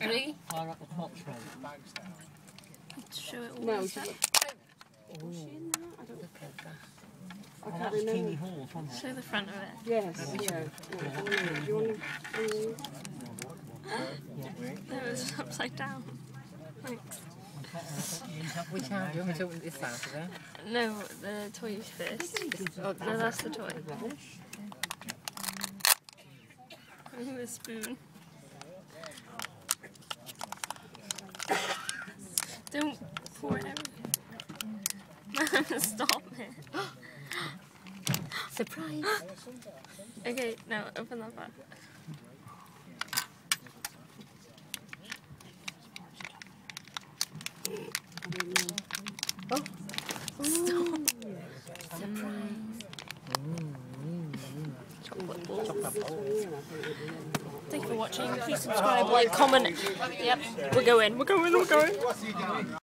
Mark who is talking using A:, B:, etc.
A: Ready?
B: Higher up the top rope.
A: Show it all.
C: No,
A: is
C: she's
A: that?
C: Was she in that? I don't
A: Look at that.
C: I
B: Oh,
C: can't
B: that was Teeny
C: remember.
B: Hall, wasn't it?
A: Show the front of it.
C: Yes, yeah. yeah. Do you want to?
A: That was upside down. Thanks.
D: Which hand? Do you want me to open this side of it?
A: No, the toy first. Oh, no, that's the toy. Ooh, a spoon. Don't pour it everywhere. Stop it.
D: Surprise!
A: Okay, now open that back. Oh. Chocolate balls. Thank you for watching. Please subscribe, like, comment. Yep, we're going, we're going, we're going.